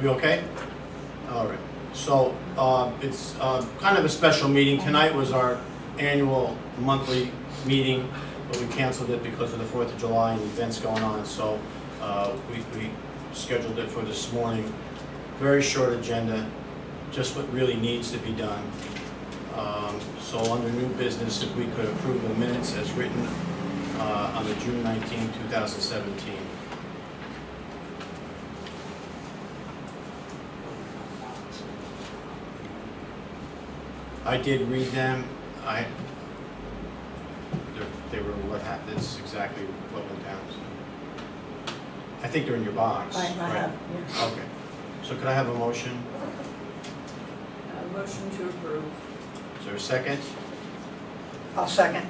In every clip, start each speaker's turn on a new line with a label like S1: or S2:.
S1: We okay? All right. So uh, it's uh, kind of a special meeting. Tonight was our annual monthly meeting, but we canceled it because of the 4th of July and events going on. So uh, we, we scheduled it for this morning. Very short agenda, just what really needs to be done. Um, so under new business, if we could approve the minutes as written uh, on the June 19, 2017 I did read them, I, they're- they were what happened, that's exactly what went down. so. I think they're in your box,
S2: I, I
S1: right?
S2: have, yeah.
S1: Okay, so could I have a motion?
S3: Uh, Motion to approve.
S1: Is there a second?
S2: I'll second.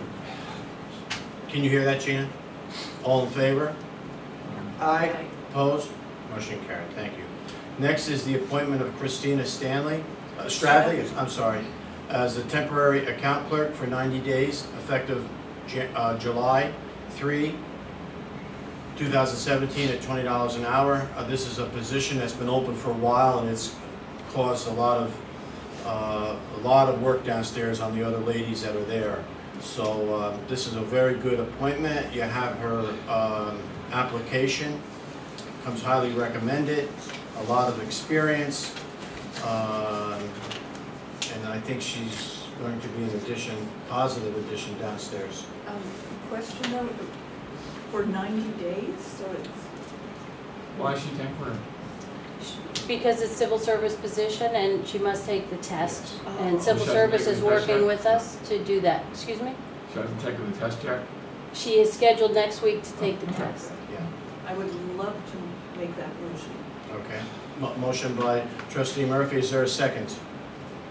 S1: Can you hear that, Gina? All in favor?
S2: Aye.
S1: Opposed? Motion carried, thank you. Next is the appointment of Christina Stanley, uh, Stradley, I'm sorry, as a temporary account clerk for 90 days, effective uh, July 3, 2017, at $20 an hour. Uh, This is a position that's been open for a while, and it's caused a lot of, uh, a lot of work downstairs on the other ladies that are there. So uh, this is a very good appointment. You have her um, application, comes highly recommended, a lot of experience. And I think she's going to be an addition, positive addition downstairs.
S3: Um, Question though, for ninety days, so it's,
S4: Why is she temporary?
S5: Because it's civil service position and she must take the test. And
S3: Oh.
S5: civil
S4: She
S5: service is working with us to do that. Excuse me?
S4: She hasn't taken the test yet?
S5: She is scheduled next week to take the
S4: Okay.
S5: test.
S1: Yeah,
S3: I would love to make that motion.
S1: okay. Mo- Motion by trustee Murphy, is there a second?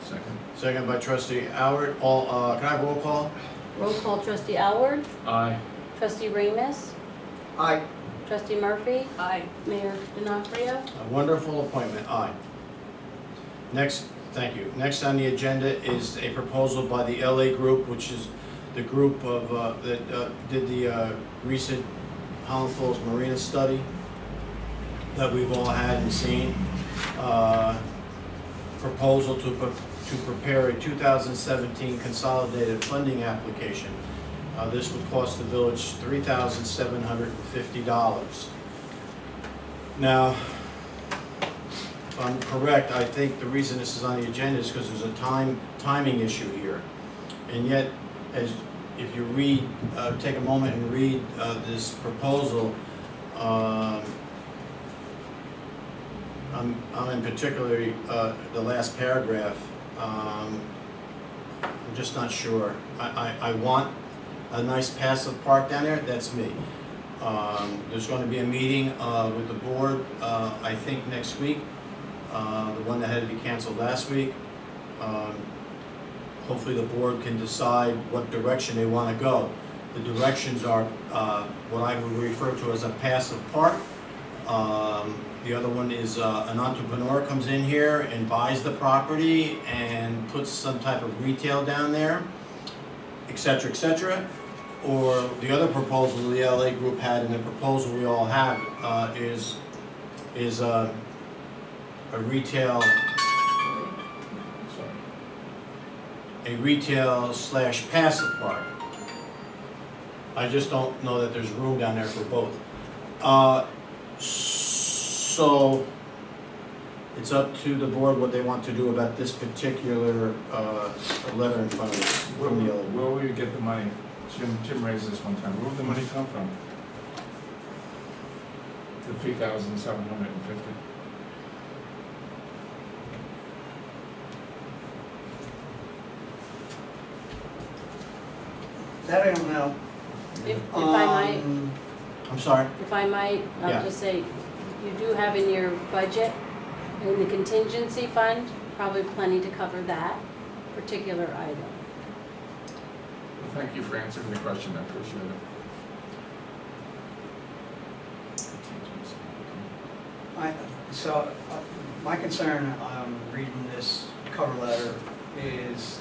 S4: Second.
S1: Second by trustee Howard. All, uh, can I have roll call?
S5: Roll call trustee Alward,
S4: Aye.
S5: trustee Ramus,
S2: Aye.
S5: trustee Murphy,
S3: Aye.
S5: Mayor D'Onofrio.
S1: A wonderful appointment, aye. Next, thank you. Next on the agenda is a proposal by the LA Group, which is the group of, uh, that uh, did the uh, recent Highland Falls Marina study that we've all had and seen. Uh, Proposal to, pre- to prepare a 2017 consolidated funding application. Uh, This would cost the village $3,750. Now, if I'm correct, I think the reason this is on the agenda is because there's a time, timing issue here. And yet, as, if you read, uh, take a moment and read, uh, this proposal, um, I'm, I'm in particular uh, the last paragraph, um, I'm just not sure. I, I, I want a nice passive park down there, that's me. Um, There's going to be a meeting uh, with the board, uh, I think next week, uh, the one that had to be canceled last week. Um, Hopefully the board can decide what direction they want to go. The directions are uh, what I would refer to as a passive park. Um, The other one is uh, an entrepreneur comes in here and buys the property and puts some type of retail down there, et cetera, et cetera. Or the other proposal the LA group had and the proposal we all have uh, is, is uh, a retail,
S4: Sorry.
S1: a retail slash passive park. I just don't know that there's room down there for both. So, it's up to the board what they want to do about this particular uh, letter in front of us
S4: Where,
S1: from the LA.
S4: where will you get the money? Jim, Jim raised this one time. Where will the money come from? The three thousand seven hundred and fifty?
S2: That I don't know.
S5: If if I might,
S2: Um,
S1: I'm sorry?
S5: if I might,
S1: Yeah.
S5: I'll just say, you do have in your budget, in the contingency fund, probably plenty to cover that particular item.
S4: Well, thank you for answering the question. I appreciate it.
S2: I, so, uh, my concern, um, reading this cover letter is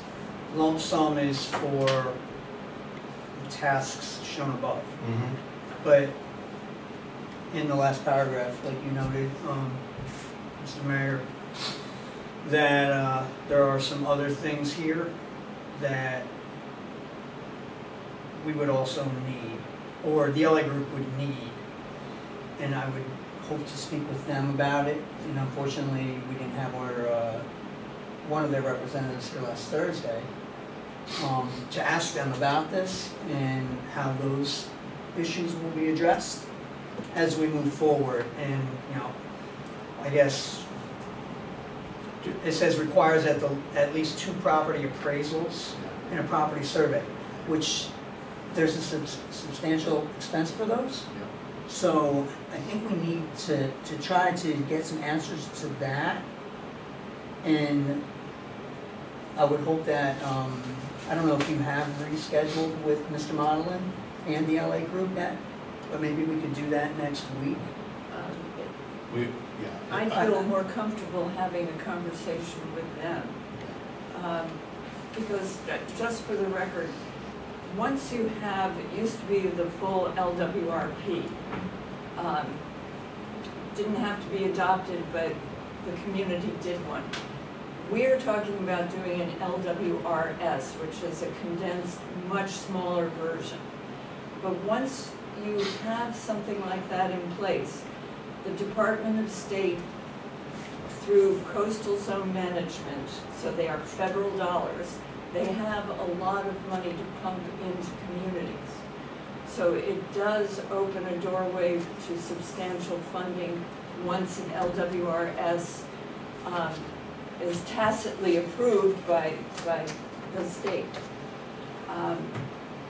S2: lump sum is for the tasks shown above.
S1: Mhm.
S2: But in the last paragraph, like you noted, um, Mr. Mayor, that uh, there are some other things here that we would also need, or the LA group would need. And I would hope to speak with them about it. And unfortunately, we didn't have our, uh, one of their representatives here last Thursday, um, to ask them about this and how those issues will be addressed as we move forward. And, you know, I guess it says requires at the, at least two property appraisals and a property survey, which there's a subs- substantial expense for those. So I think we need to, to try to get some answers to that. And I would hope that, um, I don't know if you have rescheduled with Mr. Modelin and the LA group yet, but maybe we could do that next week.
S3: Um,
S1: We, yeah.
S3: I'd feel more comfortable having a conversation with them. Um, Because, uh, just for the record, once you have, it used to be the full LWRP. um, Didn't have to be adopted, but the community did one. We're talking about doing an LWRS, which is a condensed, much smaller version. But once you have something like that in place, the Department of State, through coastal zone management, so they are federal dollars, they have a lot of money to pump into communities. So it does open a doorway to substantial funding once an LWRS um, is tacitly approved by, by the state. Um,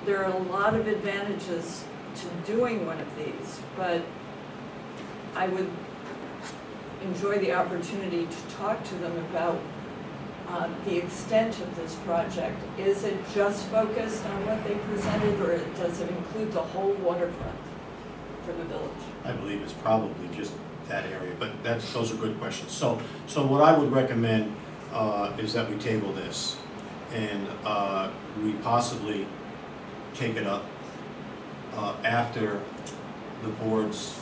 S3: There are a lot of advantages to doing one of these, but I would enjoy the opportunity to talk to them about um, the extent of this project. Is it just focused on what they presented, or does it include the whole waterfront for the village?
S1: I believe it's probably just that area, but that's, those are good questions. So, so what I would recommend uh, is that we table this and uh, we possibly take it up uh, after the board's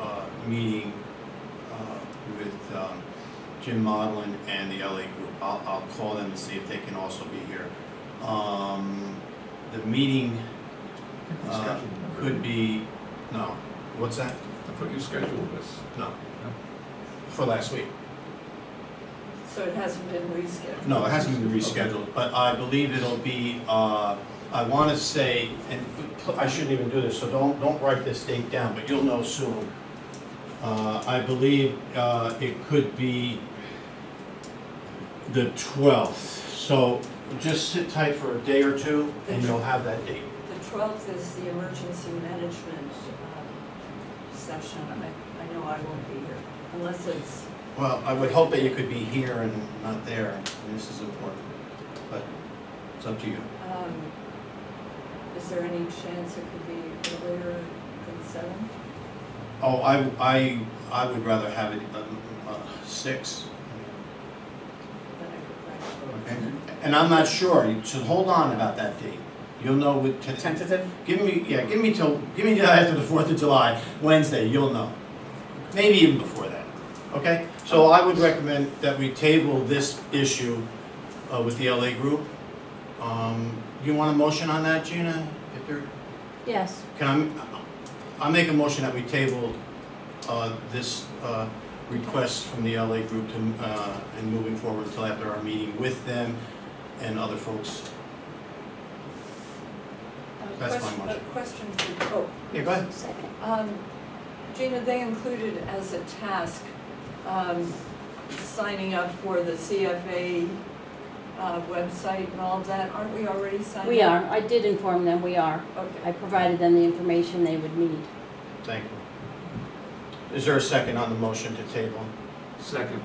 S1: uh, meeting uh, with um, Jim Modlin and the LA group. I'll, I'll call them and see if they can also be here. Um, The meeting uh, could be, no, what's that?
S4: I thought you scheduled this.
S1: No. For last week.
S3: So it hasn't been rescheduled?
S1: No, it hasn't been rescheduled, but I believe it'll be, uh, I want to say, and I shouldn't even do this, so don't, don't write this date down, but you'll know soon. Uh, I believe uh, it could be the 12th, so just sit tight for a day or two, and you'll have that date.
S3: The twelfth is the emergency management um, session. I, I know I won't be here unless it's,
S1: Well, I would hope that you could be here and not there, this is important, but it's up to you.
S3: um, is there any chance it could be earlier than seven?
S1: Oh, I, I, I would rather have it, um, uh, six,
S3: Then I could
S1: okay? And I'm not sure, you should hold on about that date. You'll know with, t-
S2: Tentative?
S1: give me, yeah, give me till, give me till after the Fourth of July, Wednesday, you'll know. Maybe even before that, okay? So I would recommend that we table this issue, uh, with the LA group. Um, you want a motion on that, Gina? If there,
S5: Yes,
S1: Can I, I make a motion that we table uh, this uh, request from the LA group to, uh, and moving forward until after our meeting with them and other folks.
S3: A
S1: That's my
S3: question-
S1: motion.
S3: A question for, oh,
S1: Yeah, go ahead.
S5: second.
S3: Um, Gina, they included as a task, um, signing up for the CFA, uh, website and all of that. Aren't we already signed up?
S5: We are, I did inform them, we are. I provided them the information they would need.
S1: Thank you. Is there a second on the motion to table?
S4: Second.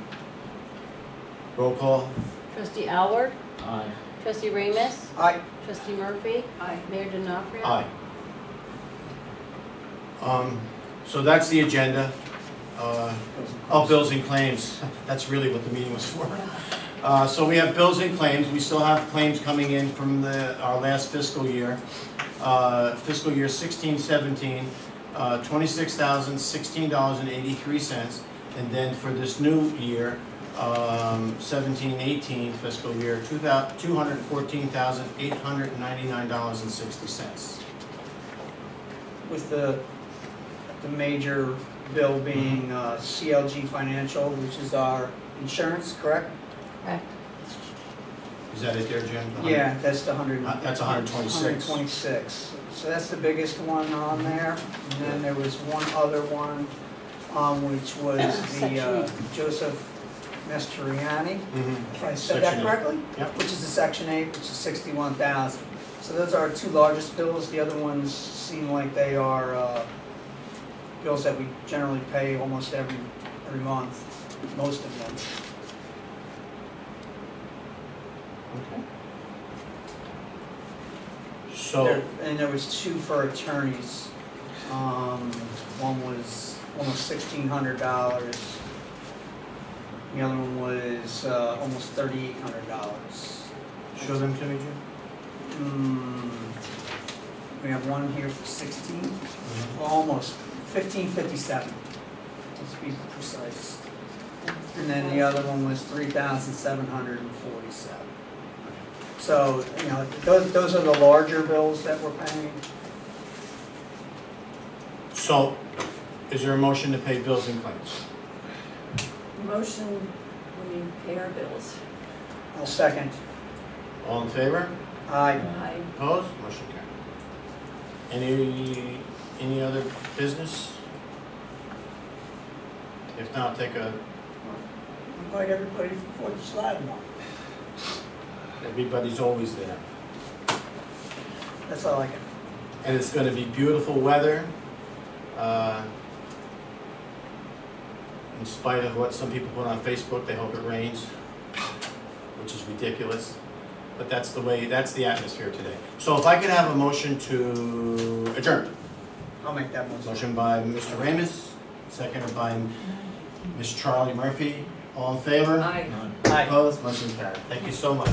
S1: Roll call?
S5: Trustee Alward,
S4: Aye.
S5: trustee Ramus,
S2: Aye.
S5: trustee Murphy,
S3: Aye.
S5: Mayor D'Onofrio.
S1: Aye. Um, So that's the agenda. Uh, Oh, bills and claims, that's really what the meeting was for. Uh, So we have bills and claims, we still have claims coming in from the, our last fiscal year. Uh, Fiscal year sixteen seventeen, uh, twenty-six thousand, sixteen dollars and then for this new year, um, seventeen, eighteen fiscal year, two thou, two hundred fourteen thousand, eight hundred ninety-nine dollars and sixty cents.
S2: With the, the major bill being uh, CLG Financial, which is our insurance, correct?
S1: Is that it there, Jim?
S2: Yeah, that's the hundred.
S1: Uh, that's 126.
S2: Hundred twenty-six. So that's the biggest one on there. And then there was one other one, um, which was the uh,
S5: eight.
S2: Joseph Mastriani.
S1: Mhm.
S2: If I said that
S1: Section eight.
S2: correctly?
S1: Yep.
S2: Which is the section eight, which is sixty-one thousand. So those are our two largest bills. The other ones seem like they are, uh, bills that we generally pay almost every, every month, most of them.
S1: Okay. So,
S2: There- And there was two for attorneys. Um, one was almost sixteen hundred dollars. The other one was, uh, almost thirty-eight hundred dollars.
S1: show them to me, Jim.
S2: Hmm, we have one here for sixteen,
S1: Mhm.
S2: well, almost fifteen fifty-seven, let's be precise. And then the other one was three thousand seven hundred and forty-seven. So, you know, those, those are the larger bills that we're paying.
S1: So, is there a motion to pay bills and claims?
S3: Motion, we pay our bills.
S2: I'll second.
S1: All in favor?
S2: Aye.
S3: I,
S1: Opposed? Motion carried. Any, any other business? If not, take a,
S2: Invite everybody for Fourth of July tomorrow.
S1: Everybody's always there.
S2: That's all I got.
S1: And it's gonna be beautiful weather. uh, In spite of what some people put on Facebook, they hope it rains, which is ridiculous. But that's the way, that's the atmosphere today. So if I could have a motion to adjourn.
S2: I'll make that motion.
S1: Motion by Mr. Ramus, seconded by Ms. Charlie Murphy. All in favor?
S3: I.
S2: Aye.
S1: Opposed? Motion carried. Thank you so much.